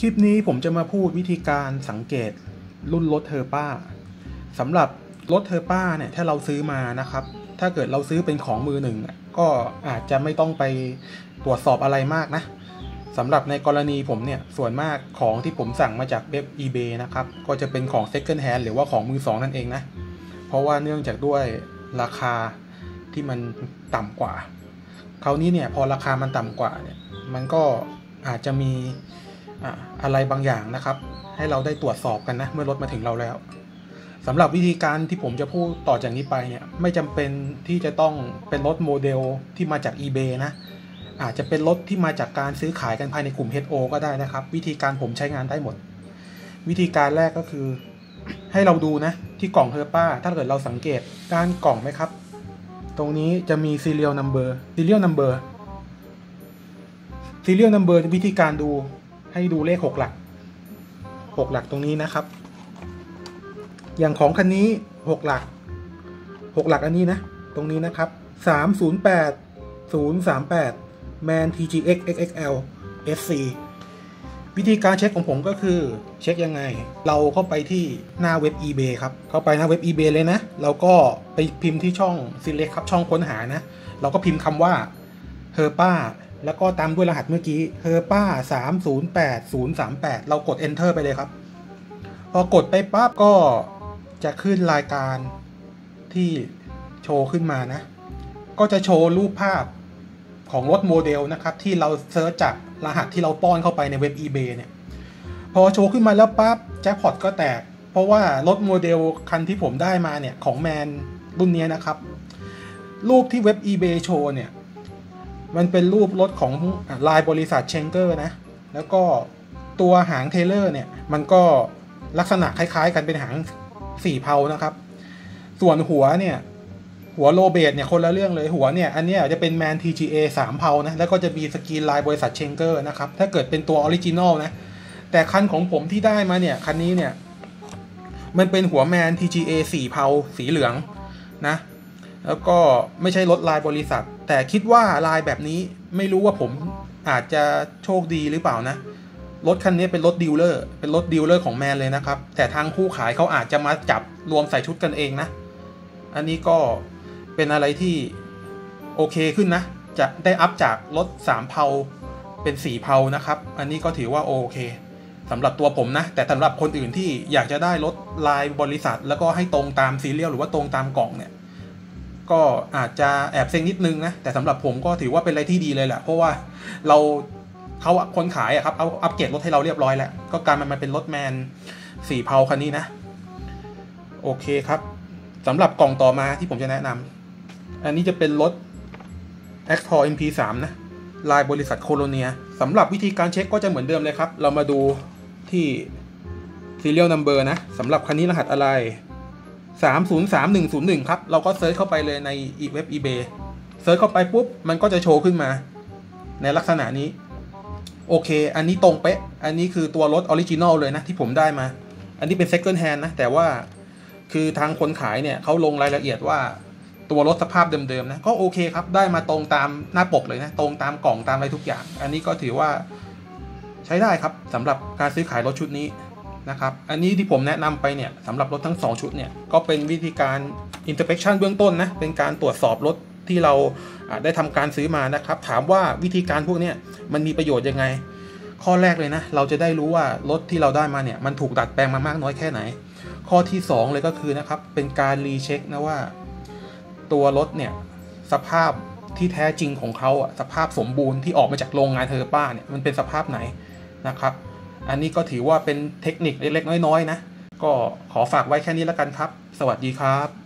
คลิปนี้ผมจะมาพูดวิธีการสังเกตรุ่นรถเทอร์ป้าสำหรับรถเทอร์ป้าเนี่ยถ้าเราซื้อมานะครับ ถ้าเกิดเราซื้อเป็นของมือหนึ่งก็อาจจะไม่ต้องไปตรวจสอบอะไรมากนะสำหรับในกรณีผมเนี่ยส่วนมากของที่ผมสั่งมาจากเว็บ eBay นะครับ ก็จะเป็นของ second hand หรือว่าของมือสองนั่นเองนะ เพราะว่าเนื่องจากด้วยราคาที่มันต่ำกว่าคราวนี้เนี่ยพอราคามันต่ำกว่าเนี่ยมันก็อาจจะมี อะไรบางอย่างนะครับ ให้เราได้ตรวจสอบกันนะเมื่อรถมาถึงเราแล้วสำหรับวิธีการที่ผมจะพูดต่อจากนี้ไปเนี่ยไม่จำเป็นที่จะต้องเป็นรถโมเดลที่มาจาก eBay นะอาจจะเป็นรถที่มาจากการซื้อขายกันภายในกลุ่ม HO ก็ได้นะครับ วิธีการผมใช้งานได้หมด วิธีการแรกก็คือ ให้เราดูนะที่กล่องเฮอร์ป้า ถ้าเกิดเราสังเกตด้านกล่องไหมครับ ตรงนี้จะมี serial number serial number serial number วิธีการดู ให้ดูเลข 6 หลัก 6 หลักตรงนี้นะครับ อย่างของคันนี้ 6 หลัก 6 หลักอันนี้นะ ตรงนี้นะครับ 308 038 Man TGX XXL SC วิธีการเช็คของผมก็คือเช็คยังไง เราเข้าไปที่หน้าเว็บ eBay ครับ เข้าไปหน้าเว็บ eBay เลยนะเราก็ไปพิมพ์ที่ช่อง select ครับช่องค้นหานะ เราก็พิมพ์คำว่า herpa แล้วก็ตามด้วยรหัสเมื่อกี้ herpa 308038เรากด enter ไปเลยครับ พอกดไปปั๊บก็จะขึ้นรายการที่โชว์ขึ้นมานะ ก็จะโชว์รูปภาพของรถโมเดลนะครับ ที่เราเซิร์ชจากรหัสที่เราป้อนเข้าไปในเว็บ eBay เนี่ย พอโชว์ขึ้นมาแล้วปั๊บแจ็คพอตก็แตก เพราะว่ารถโมเดลคันที่ผมได้มาเนี่ย ของ MAN รุ่นนี้นะครับ รูปที่เว็บ eBay โชว์เนี่ย มันเป็นรูปรถของลายบริษัท Schenker นะ แล้วก็ตัวหางเทรลเลอร์เนี่ย มันก็ลักษณะคล้ายๆ กันเป็นหางสี่เพลานะครับ ส่วนหัวเนี่ย หัว lowbed เนี่ยคนละเรื่องเลยหัวเนี่ย อันนี้จะเป็นแมน TGA 3 เพานะ แล้วก็จะมีสกรีนลายบริษัท Schenker นะครับ ถ้าเกิดเป็นตัว original นะ แต่คันของผมที่ได้มาเนี่ย คันนี้เนี่ย มันเป็นหัวแมน TGA 4 เพาสีเหลืองนะ แล้วก็ไม่ใช่รถลายบริษัท แต่คิดว่าลายแบบนี้ไม่รู้ว่าผมอาจจะโชคดีหรือเปล่านะ รถคันนี้เป็นรถ dealer เป็นรถ dealer ของ MAN เลยนะครับ แต่ทางผู้ขายเขาอาจจะมาจับรวมใส่ชุดกันเองนะ อันนี้ก็เป็นอะไรที่โอเคขึ้นนะ จะได้ up จากรถ3เพลาเป็น4เพานะครับ อันนี้ก็ถือว่าโอเคสำหรับตัวผมนะ แต่สำหรับคนอื่นที่อยากจะได้รถลายบริษัท แล้วก็ให้ตรงตามซีเรียลหรือว่าตรงตามกล่องเนี่ย ก็อาจจะแอบเซ็งนิดนึงนะ แต่สำหรับผมก็ถือว่าเป็นอะไรที่ดีเลยแหละ เพราะว่าเราเขาคนขายอะครับ เอาอัปเกรดรถให้เราเรียบร้อยแล้ว ก็การมันมาเป็นรถแมนสี่เพาคันนี้นะ โอเคครับสำหรับกล่องต่อมาที่ผมจะแนะนำอันนี้จะเป็นรถ a c t o r MP3 นะลายบริษัทโคโลเนียสำหรับวิธีการเช็คก็จะเหมือนเดิมเลยครับ เรามาดูที่ serial number นะสำหรับคันนี้รหัสอะไร 303101 ครับ เราก็ search เข้าไปเลยในเว็บ eBay search เข้าไปปุ๊บ มันก็จะโชว์ขึ้นมา ในลักษณะนี้ โอเค อันนี้ตรงเป๊ะ อันนี้คือตัวรถ original เลยนะ ที่ผมได้มา อันนี้เป็น second hand นะ แต่ว่าคือทางคนขายเนี่ยเขาลงรายละเอียดว่าตัวรถสภาพเดิมๆนะ ก็โอเคครับ ได้มาตรงตามหน้าปกเลยนะ ตรงตามกล่องตามอะไรทุกอย่าง อันนี้ก็ถือว่าใช้ได้ครับสำหรับการซื้อขายรถชุดนี้ นะครับ อันนี้ที่ผมแนะนำไปเนี่ยสำหรับรถทั้ง 2 ชุดเนี่ยก็เป็นวิธีการ inspection เบื้องต้นนะเป็นการตรวจสอบรถที่เราได้ทำการซื้อมานะครับ ถามว่าวิธีการพวกนี้มันมีประโยชน์ยังไง ข้อแรกเลยนะ เราจะได้รู้ว่ารถที่เราได้มาเนี่ยมันถูกดัดแปลงมามากน้อยแค่ไหน ข้อที่ 2 เลยก็คือนะครับเป็นการรีเช็คนะว่า ตัวรถเนี่ยสภาพที่แท้จริงของเขาอะสภาพสมบูรณ์ที่ออกมาจากโรงงานเทอร์ป้าเนี่ยมันเป็นสภาพไหนนะครับ อันนี้ก็ถือว่าเป็นเทคนิคเล็กๆน้อยๆนะ ก็ขอฝากไว้แค่นี้แล้วกันครับ สวัสดีครับ